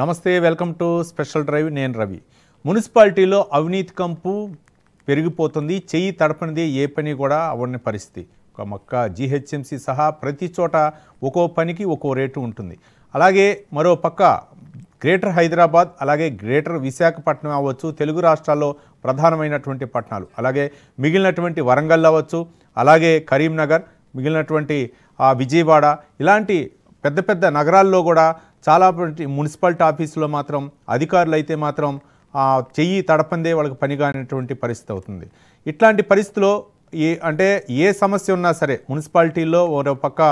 నమస్తే welcome to special drive నేను రవి. మున్సిపాలిటీలో అవినీతి కంపు పెరిగిపోతుంది చెయ్యి తడపనిది ఏ పని కూడా అవ్వని పరిస్థితి. ఒక మొక్క జీహెచ్ఎంసీ సహా ప్రతి చోట ఒక్కో పనికి ఒక్కో రేటు ఉంటుంది. అలాగే మరో పక్క గ్రేటర్ హైదరాబాద్ అలాగే గ్రేటర్ విశాఖపట్నం అవ్వచ్చు తెలుగు రాష్ట్రాల్లో ప్రధానమైనటువంటి పట్టణాలు. అలాగే మిగిలినటువంటి వరంగల్ అవ్వచ్చు అలాగే కరీంనగర్ మిగిలినటువంటి విజయవాడ ఇలాంటి పెద్ద పెద్ద నగరాల్లో కూడా చాలా మున్సిపాలిటీ ఆఫీసులో మాత్రం అధికారులు అయితే మాత్రం చెయ్యి తడపందే వాళ్ళకి పని కానిటువంటి పరిస్థితి అవుతుంది. ఇట్లాంటి పరిస్థితిలో ఏ అంటే ఏ సమస్య ఉన్నా సరే మున్సిపాలిటీలో ఓరో పక్క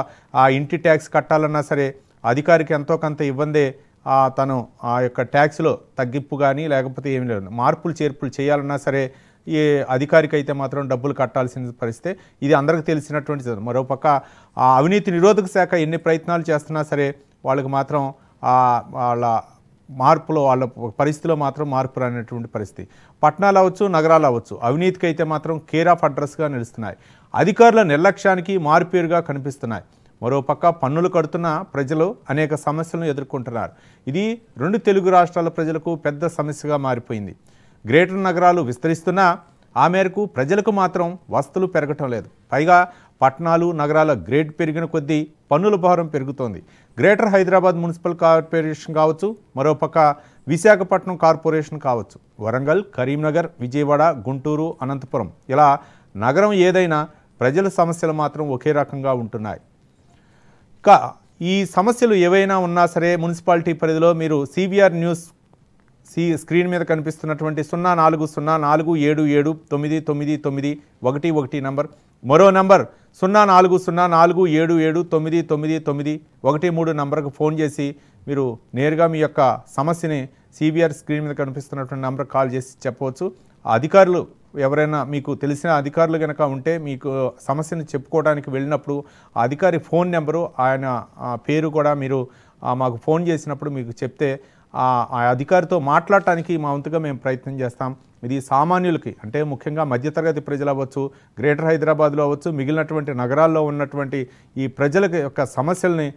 ఆ ఇంటి ట్యాక్స్ కట్టాలన్నా సరే అధికారికి ఎంతో కొంత ఇబ్బందే తను ఆ యొక్క ట్యాక్స్లో తగ్గింపు కానీ లేకపోతే ఏమి లేదు. మార్పులు చేర్పులు చేయాలన్నా సరే ఏ అధికారికి అయితే మాత్రం డబ్బులు కట్టాల్సిన పరిస్థితి ఇది అందరికీ తెలిసినటువంటి మరోపక్క ఆ అవినీతి నిరోధక శాఖ ఎన్ని ప్రయత్నాలు చేస్తున్నా సరే వాళ్ళకి మాత్రం వాళ్ళ మార్పులో వాళ్ళ పరిస్థితిలో మాత్రం మార్పు రానటువంటి పరిస్థితి. పట్టణాలు అవ్వచ్చు నగరాలు అవ్వచ్చు. అవినీతికి అయితే మాత్రం కేర్ ఆఫ్ అడ్రస్గా నిలుస్తున్నాయి. అధికారుల నిర్లక్ష్యానికి మారుపేరుగా కనిపిస్తున్నాయి. మరోపక్క పన్నులు కడుతున్న ప్రజలు అనేక సమస్యలను ఎదుర్కొంటున్నారు. ఇది రెండు తెలుగు రాష్ట్రాల ప్రజలకు పెద్ద సమస్యగా మారిపోయింది. గ్రేటర్ నగరాలు విస్తరిస్తున్నా ఆ మేరకు ప్రజలకు మాత్రం వస్తువులు పెరగటం లేదు. పైగా పట్టణాలు నగరాల గ్రేడ్ పెరిగిన కొద్దీ పన్నుల భారం పెరుగుతోంది. గ్రేటర్ హైదరాబాద్ మున్సిపల్ కార్పొరేషన్ కావచ్చు మరోపక్క విశాఖపట్నం కార్పొరేషన్ కావచ్చు. వరంగల్ కరీంనగర్ విజయవాడ గుంటూరు అనంతపురం ఇలా నగరం ఏదైనా ప్రజల సమస్యలు మాత్రం ఒకే రకంగా ఉంటున్నాయి. ఇంకా ఈ సమస్యలు ఏవైనా ఉన్నా సరే మున్సిపాలిటీ పరిధిలో మీరు సిబిఆర్ న్యూస్ సి స్క్రీన్ మీద కనిపిస్తున్నటువంటి సున్నా నాలుగు సున్నా నాలుగు ఏడు ఏడు తొమ్మిది తొమ్మిది తొమ్మిది ఒకటి ఒకటి నంబర్ మరో నంబర్ సున్నా నాలుగు సున్నా నాలుగు ఏడు ఏడు తొమ్మిది తొమ్మిది తొమ్మిది ఒకటి మూడు నంబర్కు ఫోన్ చేసి మీరు నేరుగా మీ యొక్క సమస్యని సిబిఆర్ స్క్రీన్ మీద కనిపిస్తున్నటువంటి నంబర్కి కాల్ చేసి చెప్పవచ్చు. ఆ అధికారులు ఎవరైనా మీకు తెలిసిన అధికారులు కనుక ఉంటే మీకు సమస్యను చెప్పుకోవడానికి వెళ్ళినప్పుడు ఆ అధికారి ఫోన్ నెంబరు ఆయన పేరు కూడా మీరు మాకు ఫోన్ చేసినప్పుడు మీకు చెప్తే ఆ ఆ అధికారితో మాట్లాడటానికి మా వంతుగా మేము ప్రయత్నం చేస్తాం. ఇది సామాన్యులకి అంటే ముఖ్యంగా మధ్యతరగతి ప్రజలు అవ్వచ్చు గ్రేటర్ హైదరాబాద్లో అవ్వచ్చు మిగిలినటువంటి నగరాల్లో ఉన్నటువంటి ఈ ప్రజల యొక్క సమస్యల్ని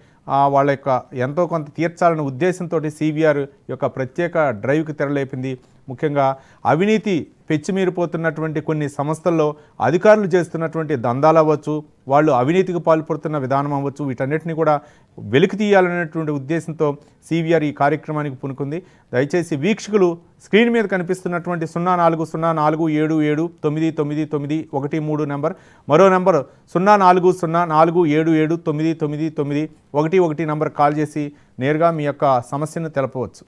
వాళ్ళ యొక్క ఎంతో కొంత తీర్చాలనే ఉద్దేశంతో సీబీఆర్ యొక్క ప్రత్యేక డ్రైవ్కి తెరలేపింది. ముఖ్యంగా అవినీతి పెచ్చిమీరిపోతున్నటువంటి కొన్ని సంస్థల్లో అధికారులు చేస్తున్నటువంటి దందాలు అవ్వచ్చు వాళ్ళు అవినీతికి పాల్పడుతున్న విధానం అవ్వచ్చు వీటన్నిటిని కూడా వెలికి తీయాలనేటువంటి ఉద్దేశంతో సివిఆర్ ఈ కార్యక్రమానికి పునుకుంది. దయచేసి వీక్షకులు స్క్రీన్ మీద కనిపిస్తున్నటువంటి సున్నా నాలుగు సున్నా నాలుగు ఏడు ఏడు తొమ్మిది తొమ్మిది తొమ్మిది ఒకటి మూడు నెంబర్. మరో నెంబర్ సున్నా నాలుగు సున్నా నాలుగు ఏడు ఏడు తొమ్మిది తొమ్మిది తొమ్మిది ఒకటి ఒకటి నెంబర్ కాల్ చేసి నేరుగా మీ యొక్క సమస్యను తెలపవచ్చు.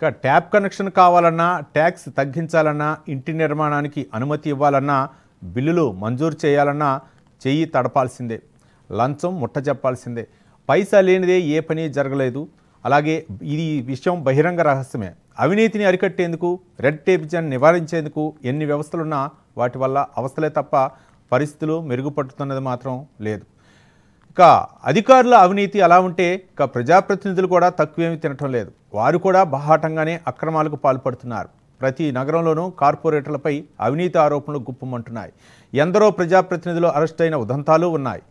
ఇక ట్యాప్ కనెక్షన్ కావాలన్నా ట్యాక్స్ తగ్గించాలన్నా ఇంటి నిర్మాణానికి అనుమతి ఇవ్వాలన్నా బిల్లులు మంజూరు చేయాలన్నా చెయ్యి తడపాల్సిందే. లంచం ముట్ట చెప్పాల్సిందే పైసా లేనిదే ఏ పని జరగలేదు. అలాగే ఇది విషయం బహిరంగ రహస్యమే. అవినీతిని అరికట్టేందుకు రెడ్ టేపిజాన్ని నివారించేందుకు ఎన్ని వ్యవస్థలున్నా వాటి వల్ల అవస్థలే తప్ప పరిస్థితులు మెరుగుపడుతున్నది మాత్రం లేదు. ఇక అధికారుల అవినీతి అలా ఉంటే ఇక ప్రజాప్రతినిధులు కూడా తక్కువేమీ తినటం లేదు. వారు కూడా బహాటంగానే అక్రమాలకు పాల్పడుతున్నారు. ప్రతి నగరంలోనూ కార్పొరేటర్లపై అవినీతి ఆరోపణలు గుప్పమంటున్నాయి. ఎందరో ప్రజాప్రతినిధులు అరెస్ట్ అయిన ఉదంతాలు ఉన్నాయి.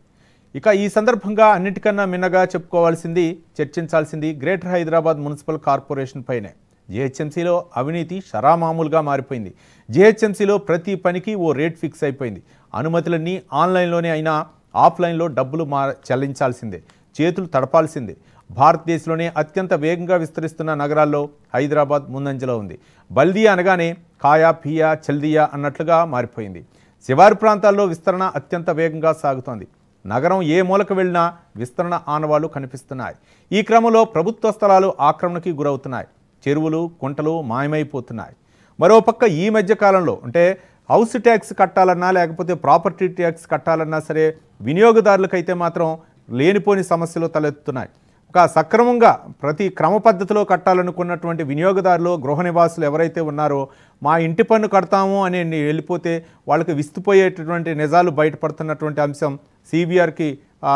ఇక ఈ సందర్భంగా అన్నిటికన్నా మిన్నగా చెప్పుకోవాల్సింది చర్చించాల్సింది గ్రేటర్ హైదరాబాద్ మున్సిపల్ కార్పొరేషన్ పైనే. జిహెచ్ఎంసీలో అవినీతి షరామామూలుగా మారిపోయింది. జిహెచ్ఎంసీలో ప్రతి పనికి ఓ రేట్ ఫిక్స్ అయిపోయింది. అనుమతులన్నీ ఆన్లైన్లోనే అయినా ఆఫ్లైన్లో డబ్బులు మా చెల్లించాల్సిందే చేతులు తడపాల్సిందే. భారతదేశంలోనే అత్యంత వేగంగా విస్తరిస్తున్న నగరాల్లో హైదరాబాద్ ముందంజలో ఉంది. బల్దీ అనగానే కాయా పియా చల్దియా అన్నట్లుగా మారిపోయింది. శివారు ప్రాంతాల్లో విస్తరణ అత్యంత వేగంగా సాగుతోంది. నగరం ఏ మూలకు వెళ్ళినా విస్తరణ ఆనవాళ్ళు కనిపిస్తున్నాయి. ఈ క్రమంలో ప్రభుత్వ స్థలాలు ఆక్రమణకి గురవుతున్నాయి. చెరువులు కుంటలు మాయమైపోతున్నాయి. మరోపక్క ఈ మధ్య కాలంలో అంటే హౌస్ ట్యాక్స్ కట్టాలన్నా లేకపోతే ప్రాపర్టీ ట్యాక్స్ కట్టాలన్నా సరే వినియోగదారులకైతే మాత్రం లేనిపోని సమస్యలు తలెత్తుతున్నాయి. ఒక సక్రమంగా ప్రతి క్రమ పద్ధతిలో కట్టాలనుకున్నటువంటి వినియోగదారులు గృహ నివాసులు ఎవరైతే ఉన్నారో మా ఇంటి పన్ను కడతాము అని వెళ్ళిపోతే వాళ్ళకి విస్తుపోయేటటువంటి నిజాలు బయటపడుతున్నటువంటి అంశం సిబిఆర్కి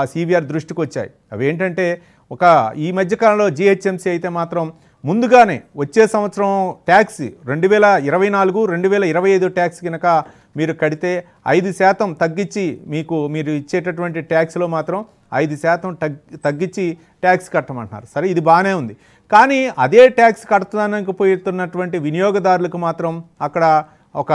సిబిఆర్ దృష్టికి వచ్చాయి అవి ఏంటంటే ఒక ఈ మధ్యకాలంలో జిహెచ్ఎంసీ అయితే మాత్రం ముందుగానే వచ్చే సంవత్సరం ట్యాక్స్ రెండు వేల ఇరవై నాలుగు రెండు వేల ఇరవై ఐదు ట్యాక్స్ కనుక మీరు కడితే ఐదు శాతం తగ్గించి మీకు మీరు ఇచ్చేటటువంటి ట్యాక్స్లో మాత్రం ఐదు శాతం తగ్ తగ్గించి ట్యాక్స్ కట్టమంటున్నారు. సరే ఇది బాగానే ఉంది. కానీ అదే ట్యాక్స్ కడుతున్నానికి పోతున్నటువంటి వినియోగదారులకు మాత్రం అక్కడ ఒక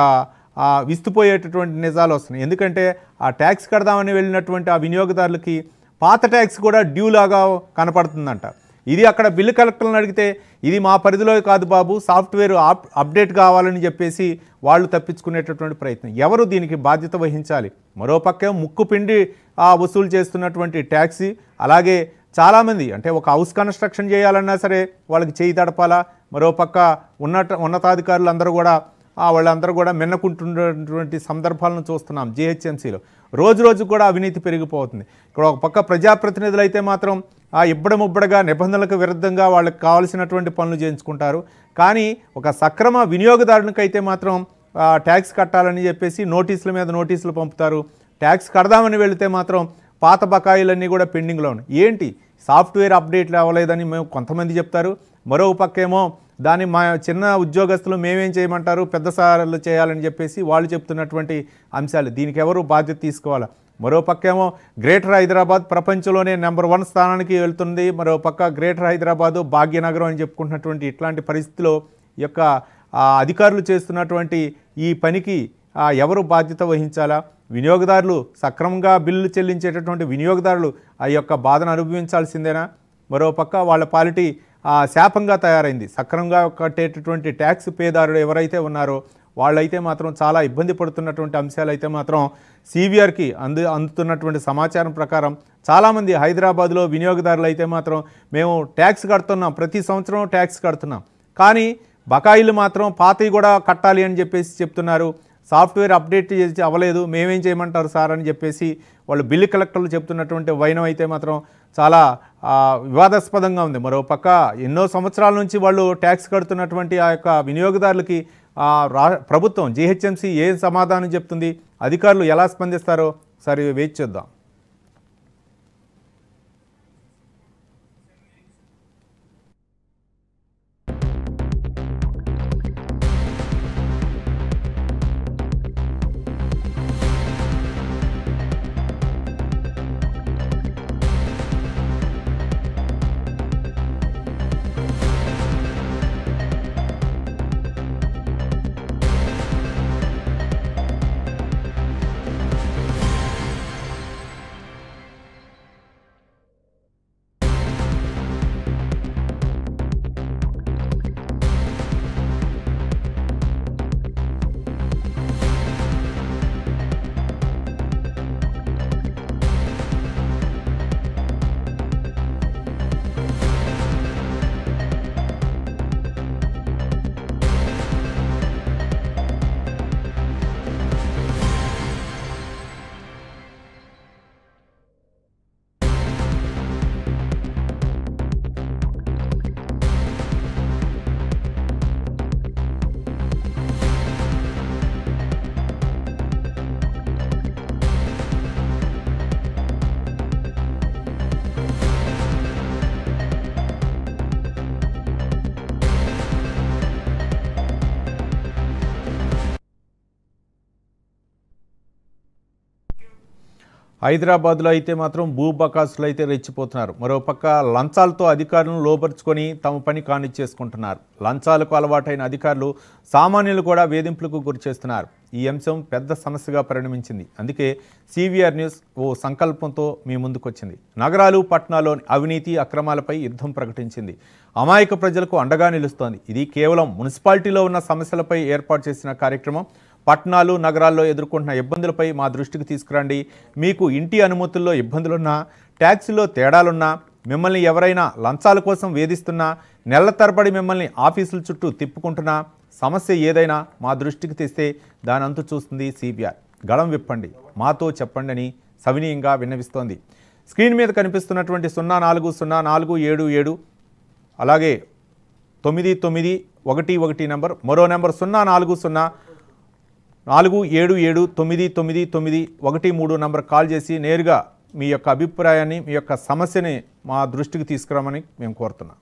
విస్తుపోయేటటువంటి నిజాలు వస్తున్నాయి. ఎందుకంటే ఆ ట్యాక్స్ కడదామని వెళ్ళినటువంటి ఆ వినియోగదారులకి పాత ట్యాక్స్ కూడా డ్యూ లాగా కనపడుతుందంట. ఇది అక్కడ బిల్లు కలెక్టర్లను అడిగితే ఇది మా పరిధిలో కాదు బాబు సాఫ్ట్వేర్ అప్ అప్డేట్ కావాలని చెప్పేసి వాళ్ళు తప్పించుకునేటటువంటి ప్రయత్నం. ఎవరు దీనికి బాధ్యత వహించాలి? మరోపక్కే ముక్కు పిండి ఆ వసూలు చేస్తున్నటువంటి ట్యాక్సీ అలాగే చాలామంది అంటే ఒక హౌస్ కన్స్ట్రక్షన్ చేయాలన్నా సరే వాళ్ళకి చేయి తడపాలా? మరోపక్క ఉన్నత ఉన్నతాధికారులు అందరూ కూడా వాళ్ళందరూ కూడా మిన్నకుంటున్నటువంటి సందర్భాలను చూస్తున్నాం జిహెచ్ఎంసీలో. రోజు రోజు కూడా అవినీతి పెరిగిపోతుంది. ఇక్కడ ఒక పక్క ప్రజాప్రతినిధులు అయితే మాత్రం ఆ ఇబ్బడముబ్బడగా నిబంధనలకు విరుద్ధంగా వాళ్ళకి కావాల్సినటువంటి పనులు చేయించుకుంటారు. కానీ ఒక సక్రమ వినియోగదారునికైతే మాత్రం ట్యాక్స్ కట్టాలని చెప్పేసి నోటీసుల మీద నోటీసులు పంపుతారు. ట్యాక్స్ కడదామని వెళితే మాత్రం పాత బకాయిలన్నీ కూడా పెండింగ్లో ఉన్నాయి. ఏంటి? సాఫ్ట్వేర్ అప్డేట్లు అవ్వలేదని మేము కొంతమంది చెప్తారు. మరో పక్కేమో దాన్ని మా చిన్న ఉద్యోగస్తులు మేమేం చేయమంటారు? పెద్ద సార్లు చేయాలని చెప్పేసి వాళ్ళు చెప్తున్నటువంటి అంశాలు. దీనికి ఎవరు బాధ్యత తీసుకోవాలా? మరో పక్కేమో గ్రేటర్ హైదరాబాద్ ప్రపంచంలోనే నెంబర్ వన్ స్థానానికి వెళ్తుంది. మరో పక్క గ్రేటర్ హైదరాబాదు భాగ్యనగరం అని చెప్పుకుంటున్నటువంటి ఇట్లాంటి పరిస్థితిలో ఈ యొక్క అధికారులు చేస్తున్నటువంటి ఈ పనికి ఎవరు బాధ్యత వహించాలా? వినియోగదారులు సక్రమంగా బిల్లు చెల్లించేటటువంటి వినియోగదారులు ఆ యొక్క బాధను అనుభవించాల్సిందేనా? మరోపక్క వాళ్ళ పాలిటీ శాపంగా తయారైంది. సక్రమంగా కట్టేటటువంటి ట్యాక్స్ పేదారులు ఎవరైతే ఉన్నారో వాళ్ళైతే మాత్రం చాలా ఇబ్బంది పడుతున్నటువంటి అంశాలు అయితే మాత్రం సీవీఆర్కి అందు అందుతున్నటువంటి సమాచారం ప్రకారం చాలామంది హైదరాబాద్లో వినియోగదారులు అయితే మాత్రం మేము ట్యాక్స్ కడుతున్నాం. ప్రతి సంవత్సరం ట్యాక్స్ కడుతున్నాం. కానీ బకాయిలు మాత్రం పాతవి కూడా కట్టాలి అని చెప్పేసి చెప్తున్నారు. సాఫ్ట్వేర్ అప్డేట్ చేసి అవ్వలేదు మేమేం చేయమంటారు సార్ అని చెప్పేసి వాళ్ళు బిల్లు కలెక్టర్లు చెప్తున్నటువంటి వైనం అయితే మాత్రం చాలా వివాదాస్పదంగా ఉంది. మరో పక్క ఎన్నో సంవత్సరాల నుంచి వాళ్ళు ట్యాక్స్ కడుతున్నటువంటి ఆ యొక్క వినియోగదారులకి రా ప్రభుత్వం జీహెచ్ఎంసీ ఏ సమాధానం చెప్తుంది అధికారులు ఎలా స్పందిస్తారో సరే వేచి చూద్దాం. హైదరాబాద్లో అయితే మాత్రం భూబకాసులు అయితే రెచ్చిపోతున్నారు. మరోపక్క లంచాలతో అధికారులను లోపరుచుకొని తమ పని కానిచ్చేసుకుంటున్నారు. లంచాలకు అలవాటైన అధికారులు సామాన్యులు కూడా వేధింపులకు గురి చేస్తున్నారు ఈ అంశం పెద్ద సమస్యగా పరిణమించింది. అందుకే సివిఆర్ న్యూస్ ఓ సంకల్పంతో మీ ముందుకొచ్చింది. నగరాలు పట్టణాల్లోని అవినీతి అక్రమాలపై యుద్ధం ప్రకటించింది. అమాయక ప్రజలకు అండగా నిలుస్తోంది. ఇది కేవలం మున్సిపాలిటీలో ఉన్న సమస్యలపై ఏర్పాటు చేసిన కార్యక్రమం. పట్టణాలు నగరాల్లో ఎదుర్కొంటున్న ఇబ్బందులపై మా దృష్టికి తీసుకురండి. మీకు ఇంటి అనుమతుల్లో ఇబ్బందులున్నా ట్యాక్సీలో తేడాలున్నా మిమ్మల్ని ఎవరైనా లంచాల కోసం వేధిస్తున్నా నెలల తరబడి మిమ్మల్ని ఆఫీసుల చుట్టూ తిప్పుకుంటున్నా సమస్య ఏదైనా మా దృష్టికి తెస్తే దాని అంతు చూస్తుంది సిబిఆర్. గళం విప్పండి. మాతో చెప్పండి అని సవినీయంగా విన్నవిస్తోంది. స్క్రీన్ మీద కనిపిస్తున్నటువంటి సున్నా నాలుగు సున్నా నాలుగు ఏడు ఏడు అలాగే తొమ్మిది తొమ్మిది ఒకటి ఒకటి నెంబర్ మరో నెంబర్ సున్నా నాలుగు సున్నా నాలుగు ఏడు ఏడు తొమ్మిది తొమ్మిది తొమ్మిది ఒకటి మూడు నంబర్ కాల్ చేసి నేరుగా మీ యొక్క అభిప్రాయాన్ని మీ యొక్క సమస్యని మా దృష్టికి తీసుకురామని మేము కోరుతున్నాం.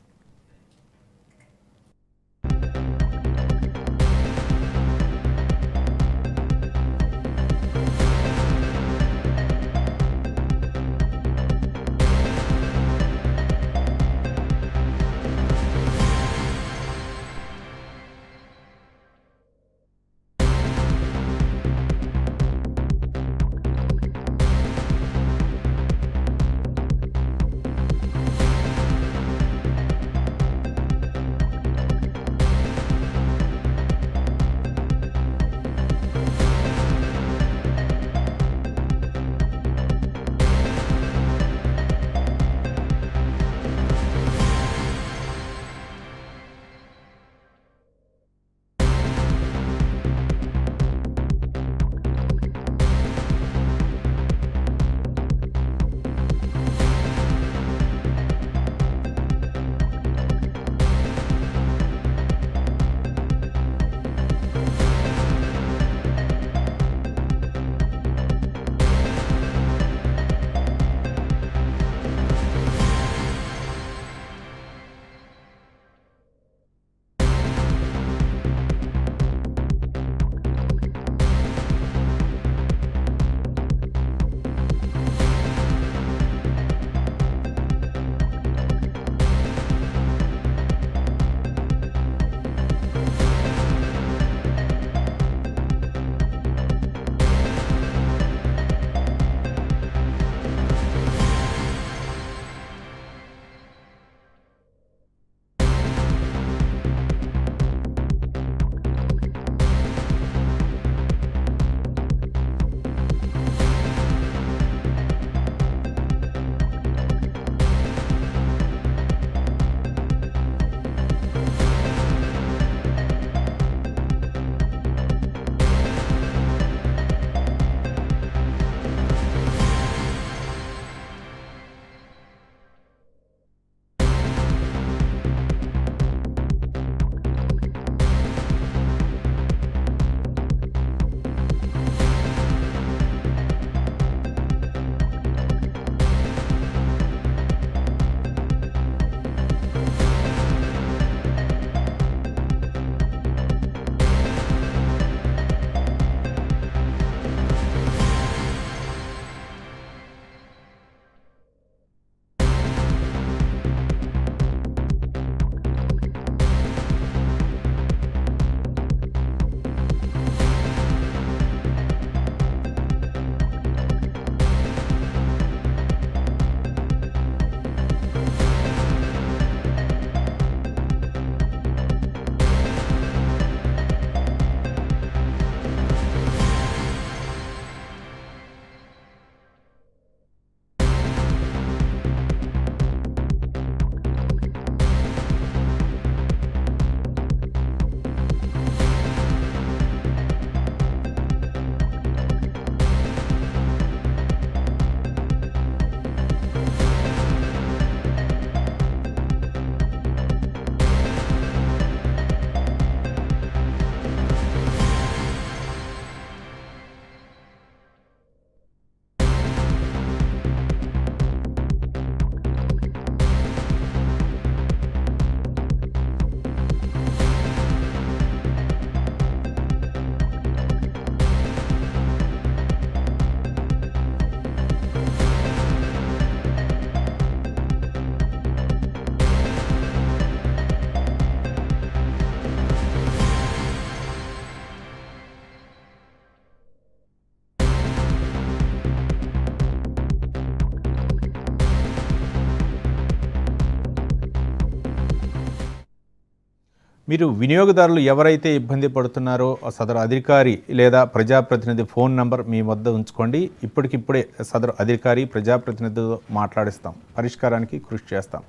మీరు వినియోగదారులు ఎవరైతే ఇబ్బంది పడుతున్నారో సదరు అధికారి లేదా ప్రజాప్రతినిధి ఫోన్ నంబర్ మీ వద్ద ఉంచుకోండి. ఇప్పటికిప్పుడే సదరు అధికారి ప్రజాప్రతినిధితో మాట్లాడిస్తాం. పరిష్కారానికి కృషి చేస్తాం.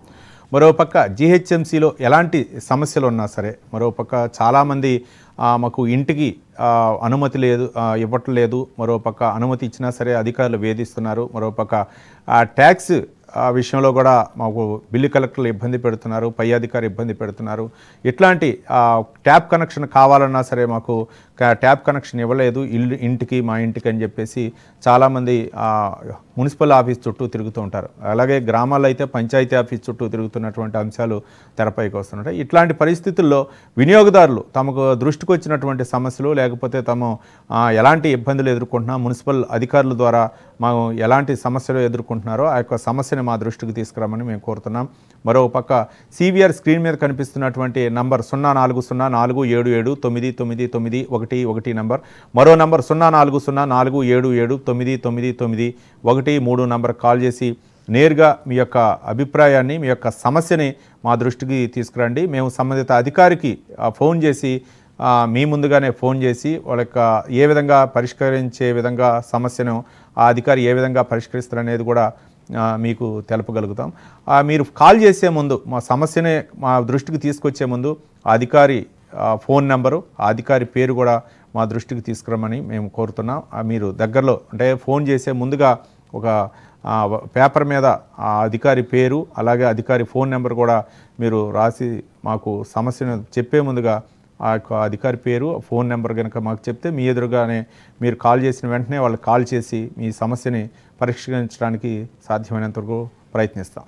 మరోపక్క జీహెచ్ఎంసీలో ఎలాంటి సమస్యలు ఉన్నా సరే మరోపక్క చాలామంది మాకు ఇంటికి అనుమతి లేదు ఇవ్వటం ఇవ్వట్లేదు. మరోపక్క అనుమతి ఇచ్చినా సరే అధికారులు వేధిస్తున్నారు. మరోపక్క ట్యాక్స్ ఆ విషయంలో కూడా మాకు బిల్లు కలెక్టర్లు ఇబ్బంది పెడుతున్నారు పై అధికారి ఇబ్బంది పెడుతున్నారు. ఇట్లాంటి ట్యాప్ కనెక్షన్ కావాలన్నా సరే మాకు ట్యాప్ కనెక్షన్ ఇవ్వలేదు. ఇల్లు ఇంటికి మా ఇంటికి అని చెప్పేసి చాలామంది మున్సిపల్ ఆఫీస్ చుట్టూ తిరుగుతూ ఉంటారు. అలాగే గ్రామాల్లో అయితే పంచాయతీ ఆఫీస్ చుట్టూ తిరుగుతున్నటువంటి అంశాలు తెరపైకి వస్తుంటాయి. ఇట్లాంటి పరిస్థితుల్లో వినియోగదారులు తమకు దృష్టికి వచ్చినటువంటి సమస్యలు లేకపోతే తాము ఎలాంటి ఇబ్బందులు ఎదుర్కొంటున్నా మున్సిపల్ అధికారుల ద్వారా మనం ఎలాంటి సమస్యలు ఎదుర్కొంటున్నారో ఆ యొక్క సమస్యని మా దృష్టికి తీసుకురామని మేము కోరుతున్నాం. మరో పక్క సివిఆర్ స్క్రీన్ మీద కనిపిస్తున్నటువంటి నంబర్ సున్నా నాలుగు సున్నా నాలుగు ఏడు ఏడు తొమ్మిది తొమ్మిది తొమ్మిది ఒకటి ఒకటి నంబర్. మరో నంబర్ సున్నా నాలుగు సున్నా నాలుగు ఏడు ఏడు తొమ్మిది తొమ్మిది తొమ్మిది ఒకటి మూడు నంబర్ కాల్ చేసి నేరుగా మీ యొక్క అభిప్రాయాన్ని మీ యొక్క సమస్యని మా దృష్టికి తీసుకురండి. మేము సంబంధిత అధికారికి ఫోన్ చేసి మీ ముందుగానే ఫోన్ చేసి వాళ్ళ యొక్క ఏ విధంగా పరిష్కరించే విధంగా సమస్యను ఆ అధికారి ఏ విధంగా పరిష్కరిస్తారనేది కూడా మీకు తెలపగలుగుతాం. మీరు కాల్ చేసే ముందు మా సమస్యని మా దృష్టికి తీసుకొచ్చే ముందు ఆ అధికారి ఫోన్ నెంబరు ఆ అధికారి పేరు కూడా మా దృష్టికి తీసుకురమని మేము కోరుతున్నాం. మీరు దగ్గరలో అంటే ఫోన్ చేసే ముందుగా ఒక పేపర్ మీద ఆ అధికారి పేరు అలాగే అధికారి ఫోన్ నెంబర్ కూడా మీరు రాసి మాకు సమస్యను చెప్పే ముందుగా ఆ యొక్క అధికారి పేరు ఫోన్ నెంబర్ కనుక మాకు చెప్తే మీ ఎదురుగానే మీరు కాల్ చేసిన వెంటనే వాళ్ళు కాల్ చేసి మీ సమస్యని పరిష్కరించడానికి సాధ్యమైనంత వరకు ప్రయత్నిస్తాం.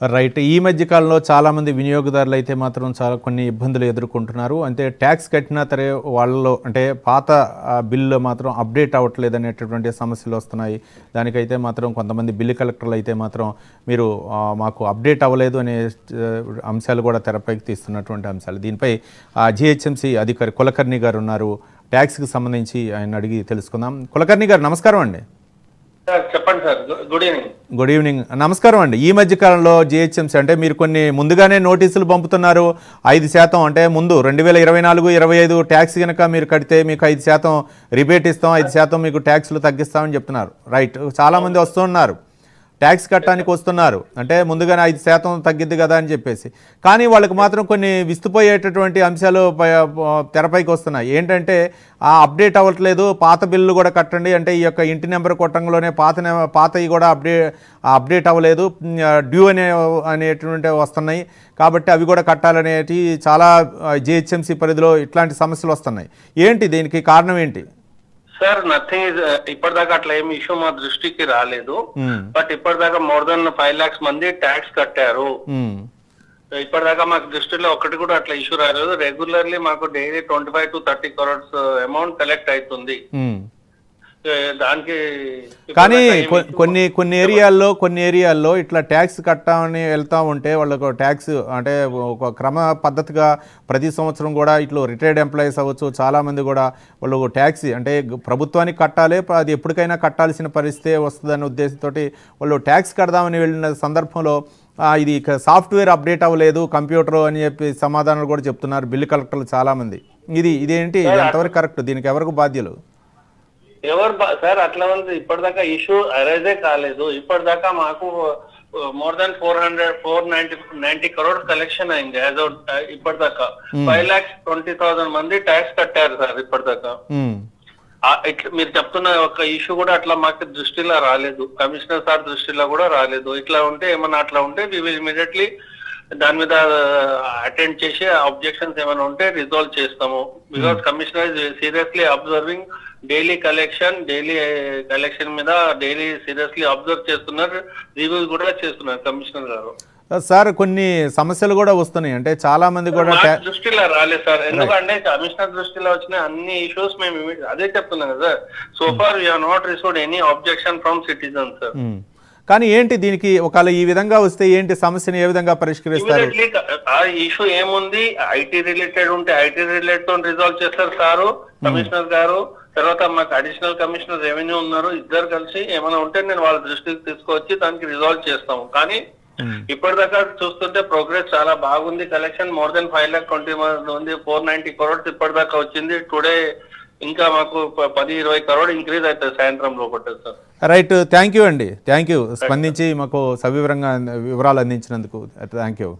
రైట్ ఈ మధ్య కాలంలో చాలామంది వినియోగదారులు అయితే మాత్రం చాలా కొన్ని ఇబ్బందులు ఎదుర్కొంటున్నారు. అంటే ట్యాక్స్ కట్టినా సరే వాళ్ళలో అంటే పాత బిల్లు మాత్రం అప్డేట్ అవ్వట్లేదు అనేటటువంటి సమస్యలు వస్తున్నాయి. దానికైతే మాత్రం కొంతమంది బిల్లు కలెక్టర్లు అయితే మాత్రం మీరు మాకు అప్డేట్ అవ్వలేదు అనే అంశాలు కూడా తెరపైకి తీస్తున్నటువంటి అంశాలు. దీనిపై జిహెచ్ఎంసీ అధికారి కులకర్ణి గారు ఉన్నారు. ట్యాక్స్కి సంబంధించి ఆయన అడిగి తెలుసుకుందాం. కులకర్ణి గారు నమస్కారం అండి. చెప్పండి sir. Good evening. Good evening. నమస్కారం అండి. ఈ మధ్య కాలంలో జిహెచ్ఎంసీ అంటే మీరు కొన్ని ముందుగానే నోటీసులు పంపుతున్నారు. ఐదు శాతం అంటే ముందు రెండు వేల ఇరవై నాలుగు ఇరవై ఐదు ట్యాక్స్ కనుక మీరు కడితే మీకు ఐదు శాతం రిబేట్ ఇస్తాం ఐదు శాతం మీకు ట్యాక్స్లు తగ్గిస్తామని చెప్తున్నారు. రైట్. చాలామంది వస్తున్నారు ట్యాక్స్ కట్టడానికి వస్తున్నారు. అంటే ముందుగానే ఐదు శాతం తగ్గిద్ది కదా అని చెప్పేసి. కానీ వాళ్ళకి మాత్రం కొన్ని విస్తుపోయేటటువంటి అంశాలు పై- తెరపైకి వస్తున్నాయి. ఏంటంటే ఆ అప్డేట్ అవ్వట్లేదు. పాత బిల్లు కూడా కట్టండి. అంటే ఈ యొక్క ఇంటి నెంబర్ కొట్టంలోనే పాత పాతవి కూడా అప్డేట్ అప్డేట్ అవ్వలేదు. డ్యూ అనే అనేటువంటి వస్తున్నాయి. కాబట్టి అవి కూడా కట్టాలనేటి చాలా జిహెచ్ఎంసీ పరిధిలో ఇట్లాంటి సమస్యలు వస్తున్నాయి. ఏంటి దీనికి కారణం ఏంటి? సార్ నథింగ్ ఇస్ ఇప్పటిదాకా అట్లా ఏమి ఇష్యూ మా దృష్టికి రాలేదు. బట్ ఇప్పటిదాకా మోర్ దెన్ ఫైవ్ లాక్స్ మంది ట్యాక్స్ కట్టారు మ్మ్. ఇప్పటిదాకా మాకు దృష్టిలో ఒకటి కూడా అట్లా ఇష్యూ రాలేదు రెగ్యులర్లీ మాకు daily twenty five to thirty crores amount collect అవుతుంది. ఏ, దానికి కానీ కొన్ని కొన్ని ఏరియాల్లో కొన్ని ఏరియాల్లో ఇట్లా ట్యాక్స్ కట్టామని వెళ్తా ఉంటే వాళ్ళకు ట్యాక్స్ అంటే ఒక క్రమ పద్ధతిగా ప్రతి సంవత్సరం కూడా ఇట్లా రిటైర్డ్ ఎంప్లాయీస్ అవ్వచ్చు. చాలామంది కూడా వాళ్ళు ట్యాక్స్ అంటే ప్రభుత్వానికి కట్టాలి అది ఎప్పటికైనా కట్టాల్సిన పరిస్థితి వస్తుందనే ఉద్దేశంతో వాళ్ళు ట్యాక్స్ కడదామని వెళ్ళిన సందర్భంలో ఇది సాఫ్ట్వేర్ అప్డేట్ అవ్వలేదు కంప్యూటర్ అని చెప్పి సమాధానాలు కూడా చెప్తున్నారు బిల్లు కలెక్టర్లు చాలామంది ఇది ఇదేంటి? ఇది ఎంతవరకు కరెక్ట్? దీనికి ఎవరికి బాధ్యులు? ఎవరు సార్ అట్లా ఉంది ఇప్పటిదాకా ఇష్యూ అరైజే కాలేదు. ఇప్పటిదాకా మాకు more than four hundred four ninety ninety crore collection అయింది యాజ్ అవుట్ ఇప్పటిదాకా. ఫైవ్ లాక్స్ ట్వంటీ థౌసండ్ మంది ట్యాక్స్ కట్టారు సార్ ఇప్పటిదాకా. ఇట్లా మీరు చెప్తున్న ఒక ఇష్యూ కూడా అట్లా మాకు దృష్టిలో రాలేదు. కమిషనర్ సార్ దృష్టిలో కూడా రాలేదు. ఇట్లా ఉంటే ఏమన్నా అట్లా ఉంటే వి విల్ ఇమీడియట్లీ దాని మీద అటెండ్ చేసి ఆబ్జెక్షన్స్ ఏమైనా ఉంటే రిజాల్వ్ చేస్తాము. Because commissioner seriously observing daily collection daily collection మీద డైలీ సీరియస్లీ అబ్జర్వ్ చేస్తున్నారు రివ్యూస్ కూడా చేస్తున్నారు కమిషనర్ గారు. సార్ కొన్ని సమస్యలు కూడా వస్తున్నాయి. అంటే చాలా మంది కూడా దృష్టిలో రాలేదు సార్. ఎందుకంటే కమిషనర్ దృష్టిలో వచ్చిన అన్ని ఇష్యూస్ మేము అదే చెప్తున్నాం కదా so far you not received any objection from citizen sir um. కానీ ఏంటి దీనికి ఒకవేళ ఈ విధంగా వస్తే ఏంటి సమస్యని ఏ విధంగా పరిష్కరిస్తారు? ఆ ఇష్యూ ఏముంది? ఐటీ రిలేటెడ్ ఉంటే ఐటీ రిలేటెడ్తో రిజాల్వ్ చేస్తారు సారు కమిషనర్ గారు. తర్వాత మాకు అడిషనల్ కమిషనర్ రెవెన్యూ ఉన్నారు ఇద్దరు కలిసి ఏమైనా ఉంటే నేను వాళ్ళ దృష్టికి తీసుకొచ్చి దానికి రిజాల్వ్ చేస్తాము. కానీ ఇప్పటిదాకా చూస్తుంటే ప్రోగ్రెస్ చాలా బాగుంది. Collection more than five lakh twenty ఉంది. ఫోర్ నైన్టీ కరోడ్స్ ఇప్పటిదాకా వచ్చింది. టుడే ఇంకా మాకు పది ఇరవై కరోడ్ ఇంక్రీజ్ అవుతుంది సాయంత్రం లోపల సార్. రైట్ థ్యాంక్ యూ అండి. థ్యాంక్ యూ స్పందించి మాకు సవివరంగా వివరాలు అందించినందుకు థ్యాంక్ యూ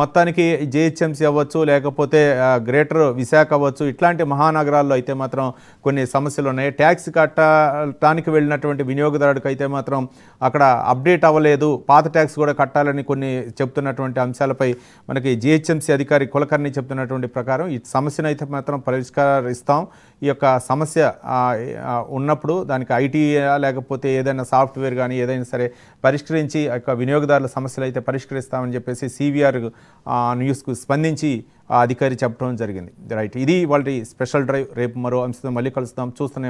మొత్తానికి జిహెచ్ఎంసీ అవ్వచ్చు లేకపోతే గ్రేటర్ విశాఖ అవ్వచ్చు ఇట్లాంటి మహానగరాల్లో అయితే మాత్రం కొన్ని సమస్యలు ఉన్నాయి. ట్యాక్స్ కట్టడానికి వెళ్ళినటువంటి వినియోగదారుడికి అయితే మాత్రం అక్కడ అప్డేట్ అవ్వలేదు. పాత ట్యాక్స్ కూడా కట్టాలని కొన్ని చెప్తున్నటువంటి అంశాలపై మనకి జిహెచ్ఎంసీ అధికారి కులకర్ణి చెప్తున్నటువంటి ప్రకారం ఈ సమస్యను అయితే మాత్రం పరిష్కరిస్తాం. ఈ యొక్క సమస్య ఉన్నప్పుడు దానికి ఐటీ లేకపోతే ఏదైనా సాఫ్ట్వేర్ కానీ ఏదైనా సరే పరిష్కరించి యొక్క వినియోగదారుల సమస్యలు అయితే పరిష్కరిస్తామని చెప్పేసి సివిఆర్ న్యూస్కు స్పందించి అధికారి చెప్పడం జరిగింది. రైట్. ఇది వాళ్ళ స్పెషల్ డ్రైవ్. రేపు మరో అంశంతో మళ్ళీ కలుస్తాం. చూస్తూనే